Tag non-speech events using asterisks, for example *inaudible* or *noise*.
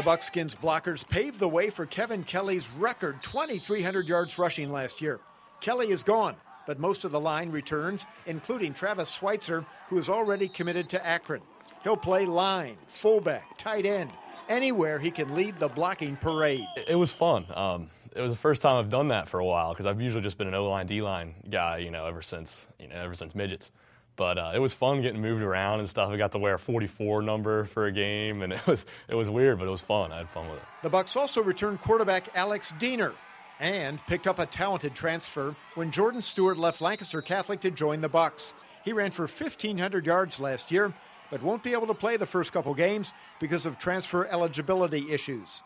The Buckskins blockers paved the way for Kevin Kelly's record 2,300 yards rushing last year. Kelly is gone, but most of the line returns, including Travis Schweitzer, who is already committed to Akron. He'll play line, fullback, tight end, anywhere he can lead the blocking parade. It was fun. Um, it was the first time I've done that for a while because I've usually just been an O-line, D-line guy, you know, ever since you know ever since midgets. But uh, it was fun getting moved around and stuff. I got to wear a 44 number for a game, and *laughs* it was it was weird, but it was fun. I had fun with it. The Bucks also returned quarterback Alex Diener and picked up a talented transfer when Jordan Stewart left Lancaster Catholic to join the Bucks. He ran for 1,500 yards last year, but won't be able to play the first couple games because of transfer eligibility issues.